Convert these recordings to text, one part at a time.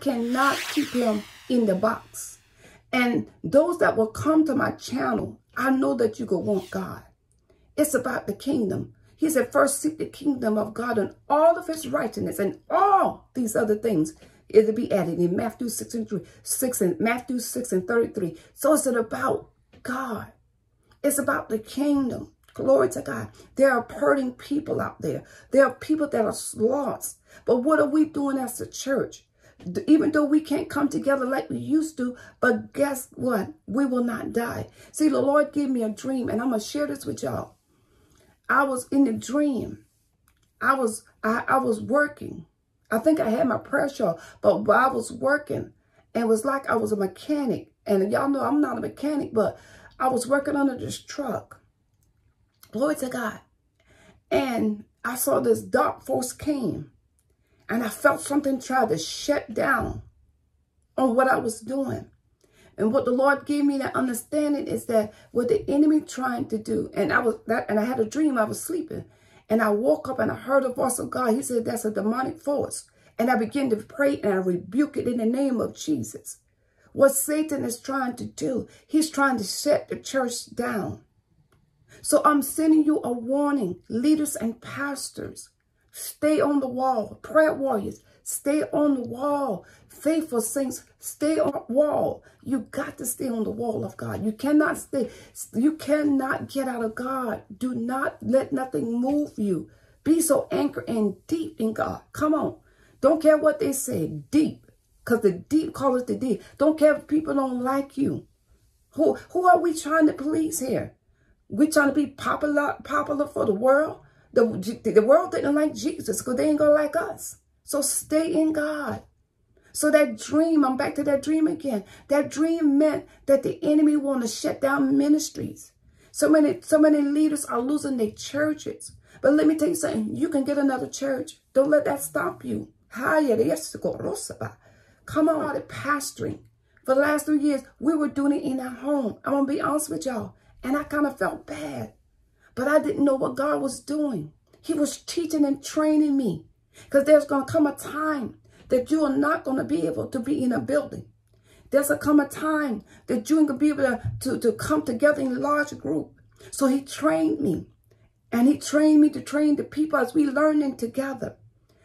cannot keep him in the box. And those that will come to my channel, I know that you go want God. It's about the kingdom. He said, first seek the kingdom of God and all of his righteousness and all these other things it'll be added in Matthew 6 and 3, 6 and Matthew 6 and 33. So it's about God. It's about the kingdom. Glory to God. There are hurting people out there. There are people that are lost. But what are we doing as a church? Even though we can't come together like we used to, but guess what? We will not die. See, the Lord gave me a dream, and I'm going to share this with y'all. I was in the dream. I was I, I was working. I think I had my shawl, but I was working, and it was like I was a mechanic. And y'all know I'm not a mechanic, but I was working under this truck. Glory to God. And I saw this dark force came. And I felt something try to shut down on what I was doing. And what the Lord gave me that understanding is that what the enemy trying to do, and I was that, and I had a dream, I was sleeping. And I woke up and I heard the voice of God. He said, that's a demonic force. And I began to pray and I rebuke it in the name of Jesus. What Satan is trying to do, he's trying to shut the church down. So I'm sending you a warning, leaders and pastors. Stay on the wall. Prayer warriors, stay on the wall. Faithful saints, stay on the wall. You got to stay on the wall of God. You cannot stay. You cannot get out of God. Do not let nothing move you. Be so anchored and deep in God. Come on. Don't care what they say. Deep. Because the deep call it the deep. Don't care if people don't like you. Who, who are we trying to please here? We trying to be popular, popular for the world? The, the world didn't like Jesus because they ain't going to like us. So stay in God. So that dream, I'm back to that dream again. That dream meant that the enemy want to shut down ministries. So many, so many leaders are losing their churches. But let me tell you something. You can get another church. Don't let that stop you. Come on, the pastoring. For the last three years, we were doing it in our home. I'm going to be honest with y'all. And I kind of felt bad. But I didn't know what God was doing. He was teaching and training me. Because there's going to come a time that you are not going to be able to be in a building. There's a come a time that you're going to be able to, to, to come together in a large group. So he trained me. And he trained me to train the people as we learning together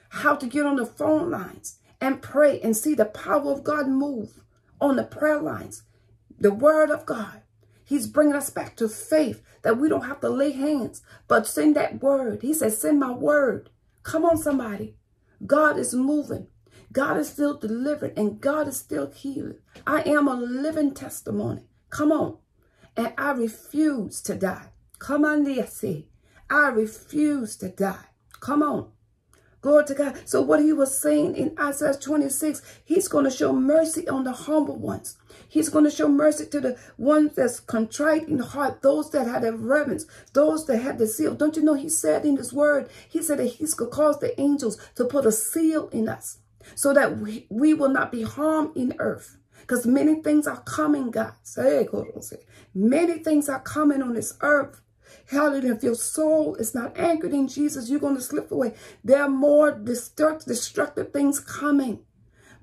how to get on the phone lines and pray and see the power of God move on the prayer lines. The word of God. He's bringing us back to faith that we don't have to lay hands, but send that word. He says, send my word. Come on, somebody. God is moving. God is still delivering and God is still healing. I am a living testimony. Come on. And I refuse to die. Come on, see. I refuse to die. Come on. Glory to God. So what he was saying in Isaiah 26, he's going to show mercy on the humble ones. He's going to show mercy to the ones that's contrite in the heart, those that had a reverence, those that had the seal. Don't you know he said in his word, he said that he's going to cause the angels to put a seal in us so that we, we will not be harmed in earth. Because many things are coming, God. Many things are coming on this earth. Hallelujah. If your soul is not anchored in Jesus, you're going to slip away. There are more destructive, destructive things coming.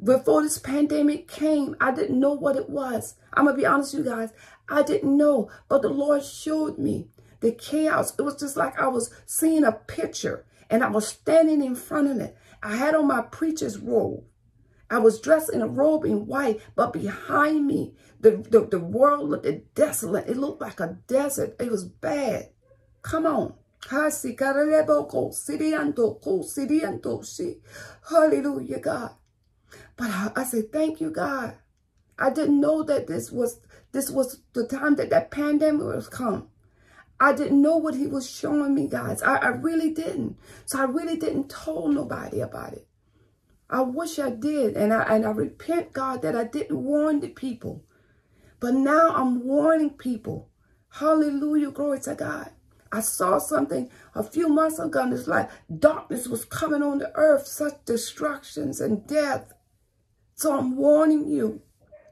Before this pandemic came, I didn't know what it was. I'm going to be honest with you guys. I didn't know, but the Lord showed me the chaos. It was just like I was seeing a picture and I was standing in front of it. I had on my preacher's robe. I was dressed in a robe in white, but behind me, the, the, the world looked desolate. It looked like a desert. It was bad. Come on. Hallelujah, God. But I, I said, thank you, God. I didn't know that this was this was the time that that pandemic was come. I didn't know what he was showing me, guys. I, I really didn't. So I really didn't tell nobody about it. I wish I did. And I, and I repent, God, that I didn't warn the people. But now I'm warning people. Hallelujah. Glory to God. I saw something a few months ago and it's like darkness was coming on the earth, such destructions and death. So I'm warning you,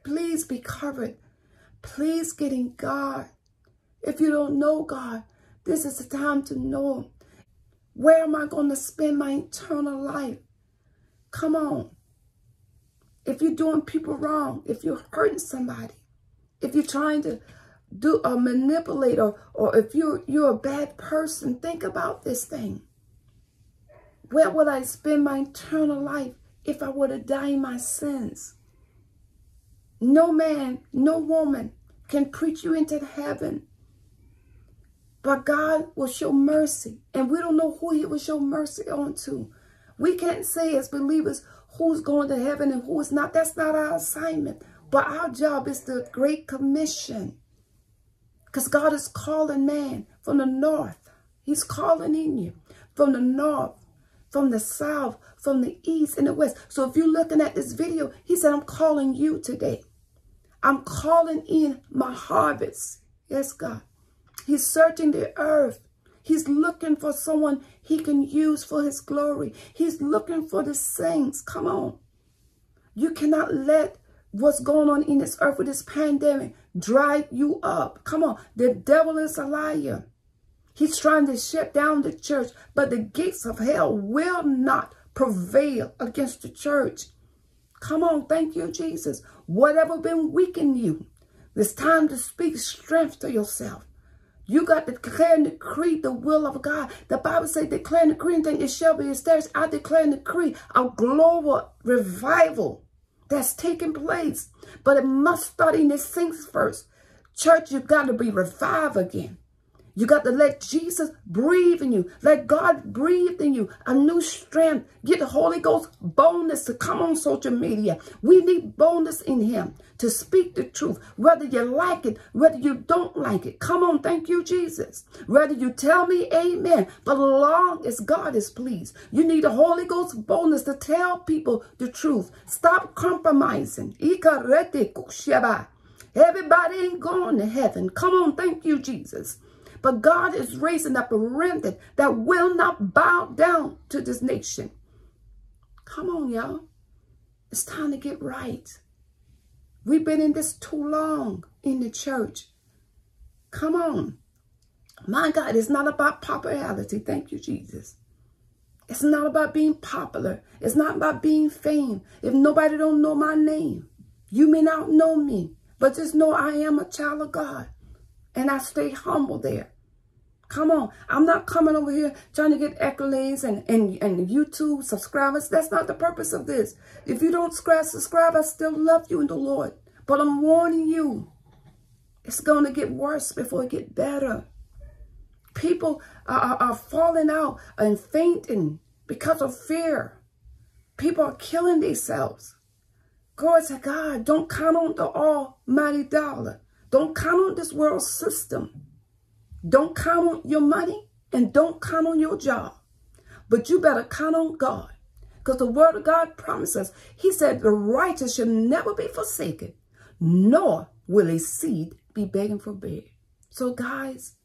please be covered. Please get in God. If you don't know God, this is the time to know him. Where am I going to spend my eternal life? Come on. if you're doing people wrong, if you're hurting somebody, if you're trying to do or manipulate or, or if you're, you're a bad person, think about this thing. Where would I spend my eternal life if I were to die in my sins? No man, no woman can preach you into heaven. But God will show mercy. And we don't know who he will show mercy on to. We can't say as believers who's going to heaven and who is not. That's not our assignment. But our job is the Great Commission. Because God is calling man from the north. He's calling in you from the north, from the south, from the east and the west. So if you're looking at this video, he said, I'm calling you today. I'm calling in my harvest. Yes, God. He's searching the earth. He's looking for someone he can use for his glory. He's looking for the saints. Come on. You cannot let what's going on in this earth with this pandemic dry you up. Come on. The devil is a liar. He's trying to shut down the church, but the gates of hell will not prevail against the church. Come on, thank you, Jesus. Whatever been weakening you, it's time to speak strength to yourself. You got to declare and decree the will of God. The Bible says declare and decree and think it shall be established. I declare and decree a global revival that's taking place. But it must start in the saints first. Church, you've got to be revived again. You got to let Jesus breathe in you. Let God breathe in you. A new strength. Get the Holy Ghost boldness to come on social media. We need boldness in him to speak the truth. Whether you like it, whether you don't like it. Come on, thank you, Jesus. Whether you tell me amen. But long as God is pleased, you need the Holy Ghost boldness to tell people the truth. Stop compromising. Everybody ain't going to heaven. Come on, thank you, Jesus. But God is raising up a remnant that will not bow down to this nation. Come on, y'all. It's time to get right. We've been in this too long in the church. Come on. My God, it's not about popularity. Thank you, Jesus. It's not about being popular. It's not about being fame. If nobody don't know my name, you may not know me, but just know I am a child of God. And I stay humble there. Come on. I'm not coming over here trying to get accolades and, and, and YouTube subscribers. That's not the purpose of this. If you don't subscribe, subscribe, I still love you in the Lord. But I'm warning you, it's going to get worse before it get better. People are, are, are falling out and fainting because of fear. People are killing themselves. Glory to God. Don't count on the almighty dollar. Don't count on this world system. Don't count on your money and don't count on your job. But you better count on God. Because the word of God promises, he said, the righteous shall never be forsaken, nor will a seed be begging for bread. So guys,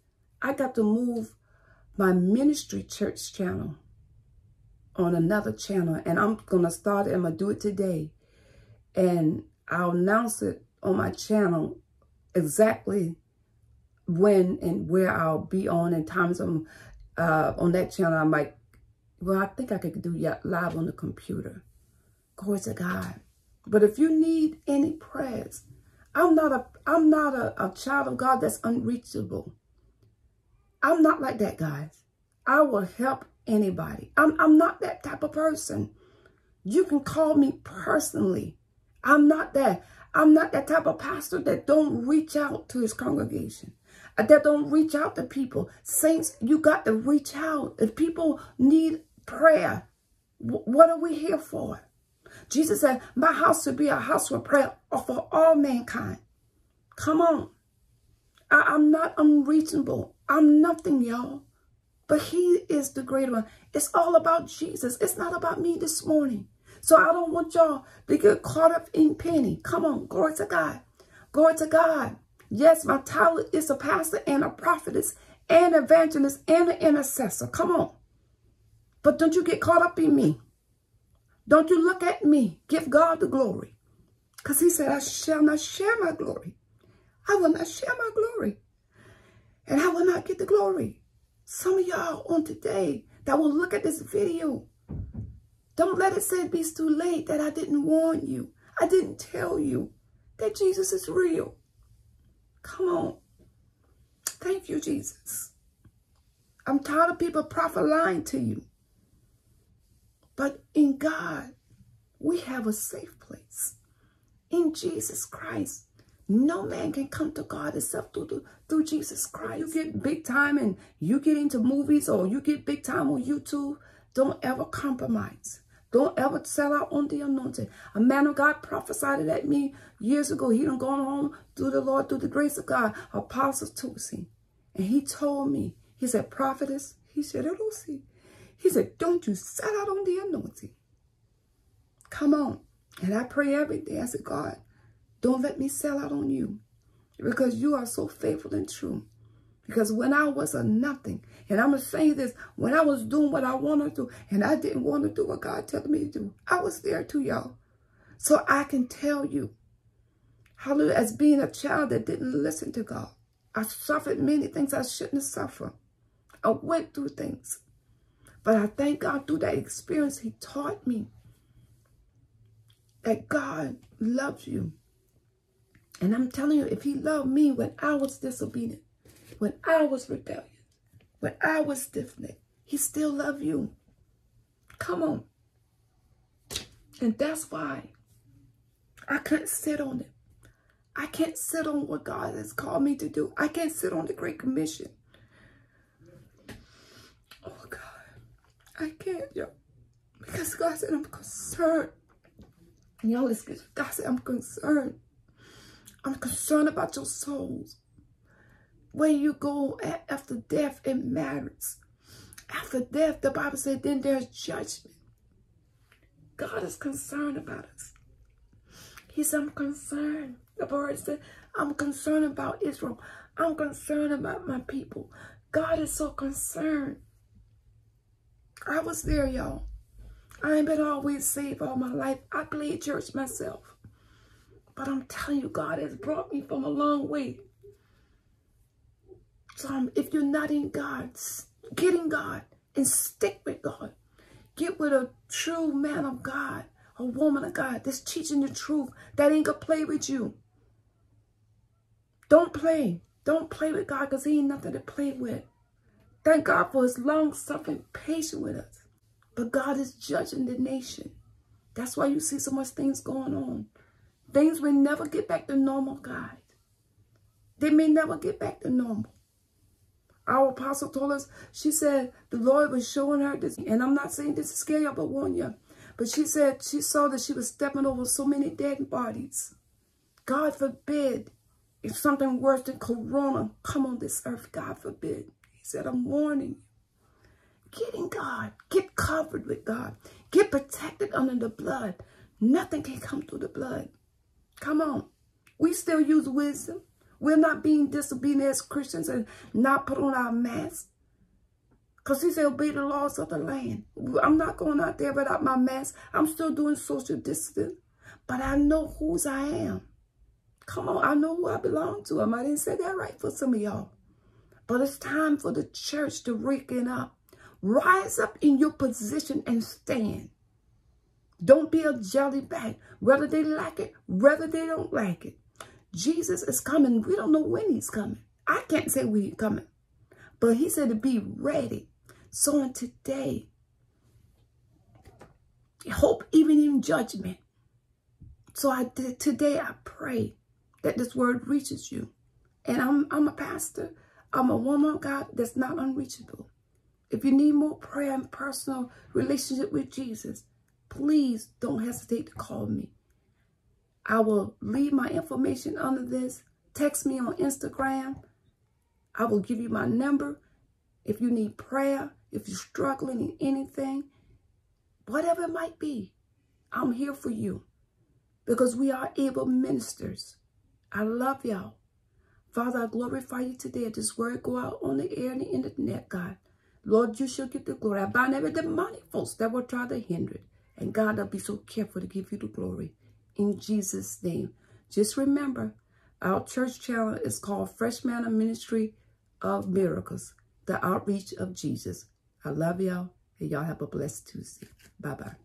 I got to move my ministry church channel on another channel. And I'm going to start it. I'm going to do it today. And I'll announce it on my channel exactly when and where I'll be on and times I'm uh, on that channel. I might, well, I think I could do live on the computer. Glory to God. But if you need any prayers, I'm not a I'm not a, a child of God that's unreachable. I'm not like that, guys. I will help anybody. I'm I'm not that type of person. You can call me personally. I'm not that. I'm not that type of pastor that don't reach out to his congregation, uh, that don't reach out to people. Saints, you got to reach out. If people need prayer, what are we here for? Jesus said, my house should be a house of prayer for all mankind. Come on. I, am not unreasonable. I'm nothing, y'all. But he is the greater one. It's all about Jesus. It's not about me this morning. So I don't want y'all to get caught up in penny. Come on, glory to God. Glory to God. Yes, my title is a pastor and a prophetess and evangelist and an intercessor. Come on. But don't you get caught up in me. Don't you look at me. Give God the glory. Because he said, I shall not share my glory. I will not share my glory. And I will not get the glory. Some of y'all on today that will look at this video don't let it say it's too late that I didn't warn you. I didn't tell you that Jesus is real. Come on. Thank you, Jesus. I'm tired of people prophet lying to you. But in God, we have a safe place. In Jesus Christ, no man can come to God except through, through Jesus Christ. You get big time and you get into movies or you get big time on YouTube, don't ever compromise. Don't ever sell out on the anointing. A man of God prophesied at me years ago. He done gone home through the Lord, through the grace of God. Apostle Tosi. And he told me, he said, prophetess, he said, Lucy. He said, don't you sell out on the anointing. Come on. And I pray every day. I said, God, don't let me sell out on you because you are so faithful and true. Because when I was a nothing, and I'm going to say this, when I was doing what I wanted to, and I didn't want to do what God told me to do, I was there too, y'all. So I can tell you, hallelujah, as being a child that didn't listen to God, I suffered many things I shouldn't have suffered. I went through things. But I thank God through that experience, he taught me that God loves you. And I'm telling you, if he loved me when I was disobedient, when I was rebellious, when I was stiff-necked, he still loved you. Come on. And that's why I can't sit on it. I can't sit on what God has called me to do. I can't sit on the Great Commission. Oh, God. I can't, yo. Because God said, I'm concerned. Y'all listen. God said, I'm concerned. I'm concerned about your souls. When you go after death, it matters. After death, the Bible said, then there's judgment. God is concerned about us. He said, I'm concerned. The word said, I'm concerned about Israel. I'm concerned about my people. God is so concerned. I was there, y'all. I ain't been always saved all my life. I played church myself. But I'm telling you, God has brought me from a long way. Um, if you're not in God, get in God and stick with God. Get with a true man of God, a woman of God that's teaching the truth, that ain't gonna play with you. Don't play. Don't play with God because he ain't nothing to play with. Thank God for his long-suffering patience with us. But God is judging the nation. That's why you see so much things going on. Things will never get back to normal, God. They may never get back to normal. Our apostle told us, she said, the Lord was showing her this. And I'm not saying this to scare you, but warn you. But she said she saw that she was stepping over so many dead bodies. God forbid if something worse than corona come on this earth, God forbid. He said, I'm warning you. Get in God. Get covered with God. Get protected under the blood. Nothing can come through the blood. Come on. We still use wisdom. We're not being disobedient as Christians and not put on our mask. Because he said, obey the laws of the land. I'm not going out there without my mask. I'm still doing social distance. But I know whose I am. Come on, I know who I belong to. I might didn't say that right for some of y'all. But it's time for the church to waken up. Rise up in your position and stand. Don't be a jelly bag, whether they like it, whether they don't like it. Jesus is coming. We don't know when he's coming. I can't say when he's coming. But he said to be ready. So on today, hope even in judgment. So I today I pray that this word reaches you. And I'm, I'm a pastor. I'm a woman of God that's not unreachable. If you need more prayer and personal relationship with Jesus, please don't hesitate to call me. I will leave my information under this. Text me on Instagram. I will give you my number. If you need prayer, if you're struggling in anything, whatever it might be, I'm here for you because we are able ministers. I love y'all. Father, I glorify you today. This word go out on the air and the internet, God. Lord, you shall get the glory. I bind every demonic force that will try to hinder it. And God, I'll be so careful to give you the glory. In Jesus' name. Just remember, our church channel is called Fresh Manna Ministry of Miracles, the outreach of Jesus. I love y'all, and y'all have a blessed Tuesday. Bye-bye.